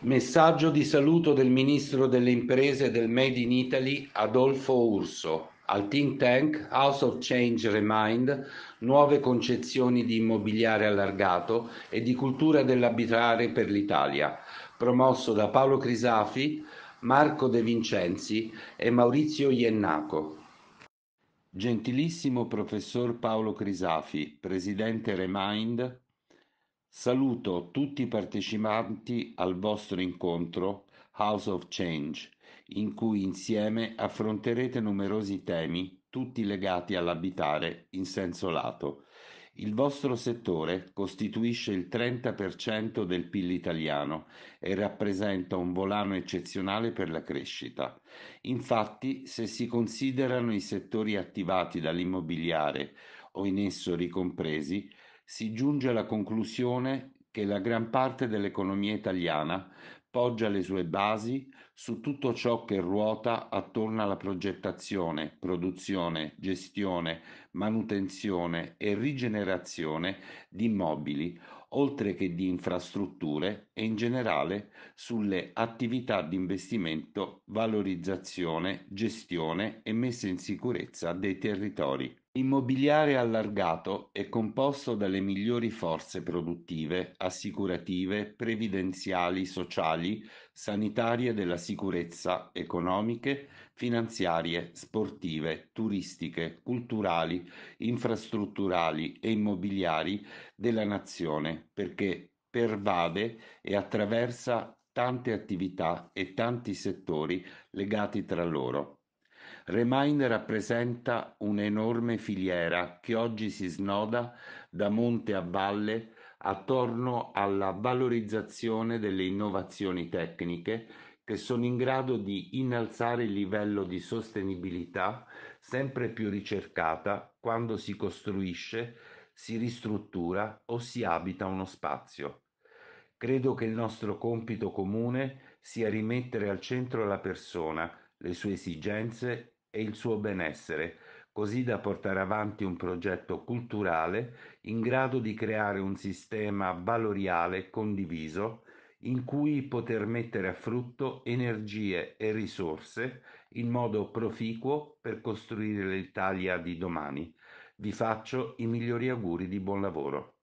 Messaggio di saluto del Ministro delle Imprese del Made in Italy Adolfo Urso al think tank House of Change Remind nuove concezioni di immobiliare allargato e di cultura dell'abitare per l'Italia, promosso da Paolo Crisafi, Marco De Vincenzi e Maurizio Iennaco. Gentilissimo professor Paolo Crisafi, presidente Remind, Saluto tutti i partecipanti al vostro incontro House of Change, in cui insieme affronterete numerosi temi, tutti legati all'abitare in senso lato. Il vostro settore costituisce il 30% del PIL italiano e rappresenta un volano eccezionale per la crescita. Infatti, se si considerano i settori attivati dall'immobiliare o in esso ricompresi, si giunge alla conclusione che la gran parte dell'economia italiana poggia le sue basi su tutto ciò che ruota attorno alla progettazione, produzione, gestione, manutenzione e rigenerazione di immobili, oltre che di infrastrutture e in generale sulle attività di investimento, valorizzazione, gestione e messa in sicurezza dei territori. L'immobiliare allargato è composto dalle migliori forze produttive, assicurative, previdenziali, sociali, sanitarie della sicurezza, economiche, finanziarie, sportive, turistiche, culturali, infrastrutturali e immobiliari della nazione, perché pervade e attraversa tante attività e tanti settori legati tra loro. Remind rappresenta un'enorme filiera che oggi si snoda da monte a valle attorno alla valorizzazione delle innovazioni tecniche che sono in grado di innalzare il livello di sostenibilità sempre più ricercata quando si costruisce, si ristruttura o si abita uno spazio. Credo che il nostro compito comune sia rimettere al centro la persona, le sue esigenze e il suo benessere, così da portare avanti un progetto culturale in grado di creare un sistema valoriale condiviso in cui poter mettere a frutto energie e risorse in modo proficuo per costruire l'Italia di domani. Vi faccio i migliori auguri di buon lavoro.